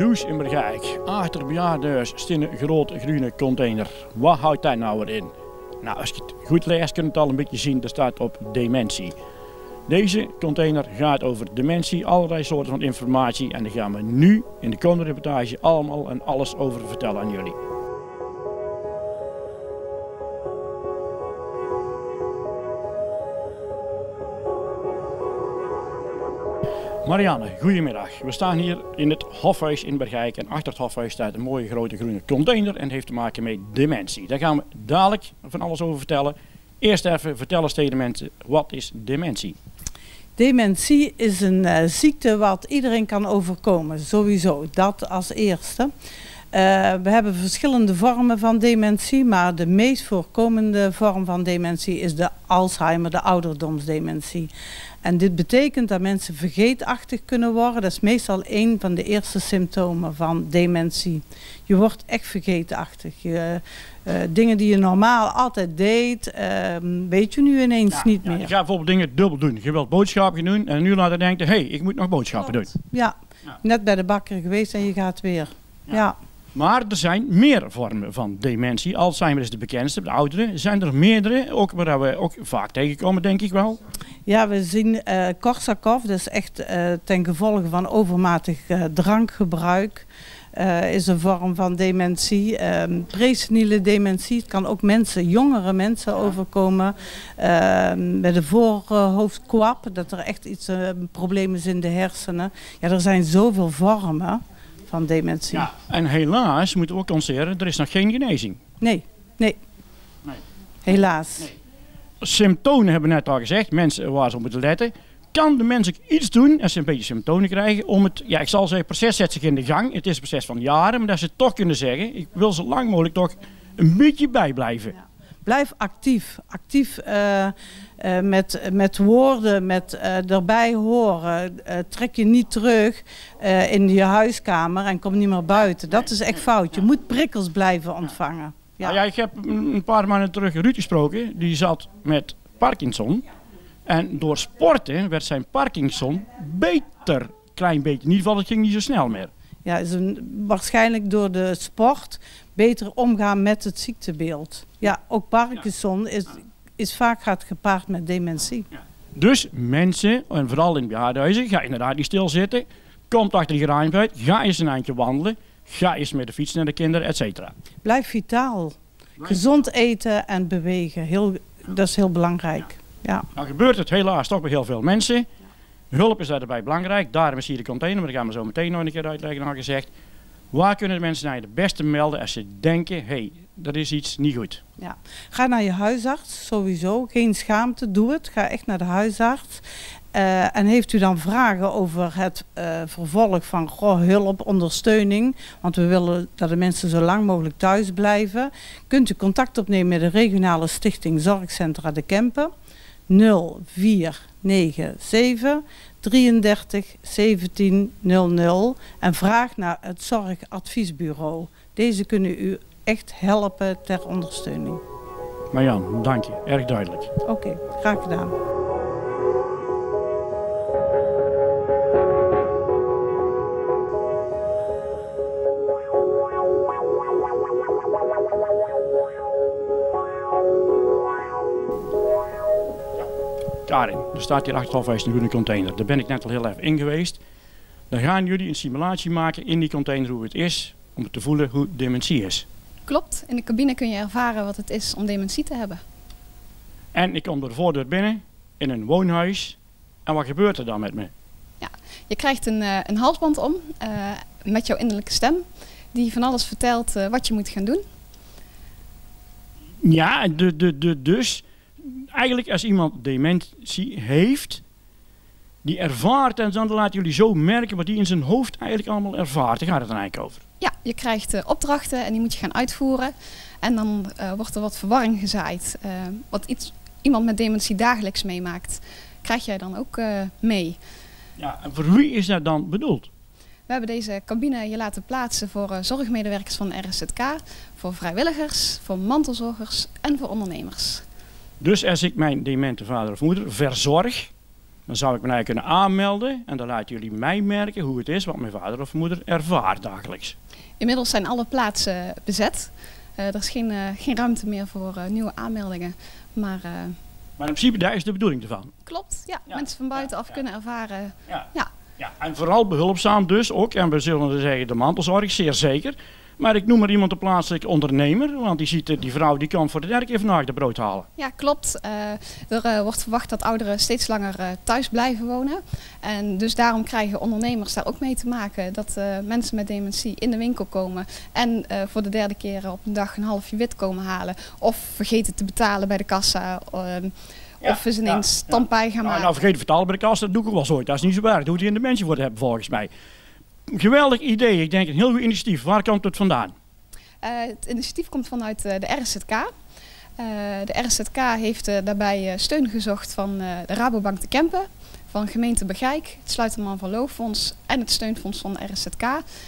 Nieuws in Bergijk. Achter bejaardenhuis staat een grote groene container. Wat houdt dat nou weer in? Nou, als je het goed leest kun je het al een beetje zien. Er staat op dementie. Deze container gaat over dementie, allerlei soorten van informatie. En daar gaan we nu in de komende reportage allemaal en alles over vertellen aan jullie. Marianne, goedemiddag. We staan hier in het Hofhuis in Bergijk en achter het Hofhuis staat een mooie grote groene container en heeft te maken met dementie. Daar gaan we dadelijk van alles over vertellen. Eerst even vertellen tegen de mensen, wat is dementie? Dementie is een uh, ziekte wat iedereen kan overkomen, sowieso. Dat als eerste. Uh, we hebben verschillende vormen van dementie, maar de meest voorkomende vorm van dementie is de Alzheimer, de ouderdomsdementie. En dit betekent dat mensen vergeetachtig kunnen worden. Dat is meestal een van de eerste symptomen van dementie. Je wordt echt vergeetachtig. Je, uh, dingen die je normaal altijd deed, uh, weet je nu ineens ja, niet ja, meer. Je gaat bijvoorbeeld dingen dubbel doen. Je wilt boodschappen doen en nu laten denken, hé, hey, ik moet nog boodschappen Klopt. doen. Ja. Ja. net bij de bakker geweest en je gaat weer. Ja. Maar er zijn meer vormen van dementie. Alzheimer is de bekendste, de ouderen. Zijn er meerdere, ook waar we ook vaak tegenkomen, denk ik wel. Ja, we zien eh Korsakoff, dat is echt eh, ten gevolge van overmatig eh, drankgebruik. is een vorm van dementie. Preseniele dementie, het kan ook mensen, jongere mensen overkomen. Ehm bij de voorhoofdkwap, dat er echt iets, problemen is in de hersenen. Ja, er zijn zoveel vormen van dementie. Ja. En helaas moeten we ook constateren, er is nog geen genezing. Nee, nee. Nee. Helaas. Nee. Symptomen hebben we net al gezegd, mensen waar ze op moeten letten. Kan de mens ook iets doen als ze een beetje symptomen krijgen om het, ja ik zal zeggen, het proces zet zich in de gang. Het is een proces van jaren, maar dat ze toch kunnen zeggen, ik wil zo lang mogelijk toch een beetje bijblijven. Blijf actief. Actief eh, eh, met, met woorden, met eh, erbij horen. Trek je niet terug in je huiskamer en kom niet meer buiten. Dat is echt fout. Je moet prikkels blijven ontvangen. Ja. Nou ja, ik heb een een paar maanden terug Ruud gesproken, die zat met Parkinson. En door sporten werd zijn Parkinson beter. Klein beetje, in ieder geval het ging niet zo snel meer. Ja, is een, waarschijnlijk door de sport beter omgaan met het ziektebeeld. Ja, ook Parkinson is, is vaak gaat gepaard met dementie. Dus mensen, en vooral in bejaardenhuizen, ga inderdaad niet stilzitten. Kom achter die geraaien uit, ga eens een eindje wandelen. Ga eens met de fiets naar de kinderen, et cetera. Blijf vitaal. Gezond eten en bewegen. Heel, dat is heel belangrijk. Ja. Nou gebeurt het helaas toch bij heel veel mensen. Hulp is daarbij belangrijk. Daarom is hier de container, maar dat gaan we zo meteen nog een keer uitleggen, al gezegd. Waar kunnen de mensen nou het beste melden als ze denken, hé, hey, er is iets niet goed? Ja. Ga naar je huisarts, sowieso. Geen schaamte, doe het. Ga echt naar de huisarts. Eh, en heeft u dan vragen over het eh, vervolg van hulp, ondersteuning, want we willen dat de mensen zo lang mogelijk thuis blijven, kunt u contact opnemen met de regionale stichting Zorgcentra de Kempen 0497 33 17 00 en vraag naar het Zorgadviesbureau. Deze kunnen u echt helpen ter ondersteuning. Marjan, dank je. Erg duidelijk. Oké, graag gedaan. Er staat hier achteraf een groene container. Daar ben ik net al heel even in geweest. Dan gaan jullie een simulatie maken in die container hoe het is om te voelen hoe dementie is. Klopt, in de cabine kun je ervaren wat het is om dementie te hebben. En ik kom door de voordeur binnen in een woonhuis. En wat gebeurt er dan met me? Je krijgt een, eh, een halsband om eh, met jouw innerlijke stem, die van alles vertelt eh, wat je moet gaan doen. Ja, de, de, de, dus eigenlijk als iemand dementie heeft, die ervaart en dan laten jullie zo merken wat die in zijn hoofd eigenlijk allemaal ervaart. Daar gaat het dan eigenlijk over. Ja, je krijgt eh, opdrachten en die moet je gaan uitvoeren. En dan eh, wordt er wat verwarring gezaaid. Eh, wat iets, iemand met dementie dagelijks meemaakt, krijg jij dan ook mee. Ja, en voor wie is dat dan bedoeld? We hebben deze cabine je laten plaatsen voor zorgmedewerkers van RSZK, voor vrijwilligers, voor mantelzorgers en voor ondernemers. Dus als ik mijn demente vader of moeder verzorg, Dan zou ik me eigenlijk kunnen aanmelden en dan laten jullie mij merken hoe het is wat mijn vader of moeder ervaart dagelijks. Inmiddels zijn alle plaatsen bezet. Uh, er is geen, uh, geen ruimte meer voor uh, nieuwe aanmeldingen. Maar, maar in principe, daar is de bedoeling ervan. Klopt, ja. ja. Mensen van buitenaf ja, kunnen ervaren. Ja. Ja. ja. En vooral behulpzaam dus ook, en we zullen zeggen de mantelzorg, zeer zeker. Maar ik noem maar iemand de plaatselijke ondernemer, want die ziet die vrouw die kan voor de derde keer vandaag de brood halen. Ja, klopt. Uh, er uh, wordt verwacht dat ouderen steeds langer uh, thuis blijven wonen. En dus daarom krijgen ondernemers daar ook mee te maken dat mensen met dementie in de winkel komen en voor de derde keer op een dag een halfje wit komen halen. Of vergeten te betalen bij de kassa. Ehm, ja, of eens ineens ja, ja. gaan nou, maken. Nou, vergeten vertalen bij de kassa, dat doe ik ook wel zo. Dat is niet zo waar. Dat moet je in de mensen voor hebben volgens mij geweldig idee. Ik denk een heel goed initiatief. Waar komt het vandaan? Uh, het initiatief komt vanuit uh, de RZK. Uh, eh, de RZK heeft daarbij steun gezocht van de Rabobank de Kempen, van gemeente Begijk, het Sluiterman van Looffonds en het steunfonds van de RZK.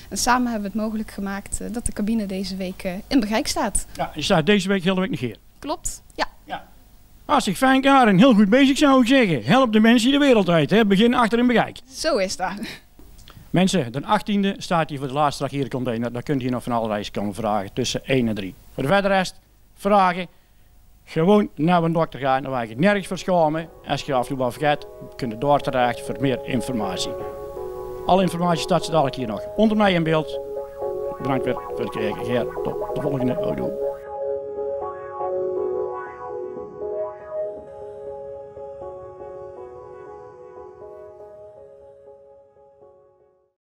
En samen hebben we het mogelijk gemaakt dat de cabine deze week in Begijk staat. Ja, je staat deze week hele week nog hier. Klopt, ja. ja. Hartstikke fijn Karen, heel goed bezig zou ik zeggen. Help de mensen de wereld uit, hè? begin achter in Begijk. Zo is dat. Mensen, de 18e staat hier voor de laatste dag hier de container. Daar kunt u nog van allerlei komen vragen tussen 1 en 3. Voor de verdere rest, vragen, gewoon naar een dokter gaan. Dan waar je nergens voor schamen. Als je afloop vergeet, kun je door terecht voor meer informatie. Alle informatie staat ze dadelijk hier nog onder mij in beeld. Bedankt weer voor het kijken. Tot de volgende audio.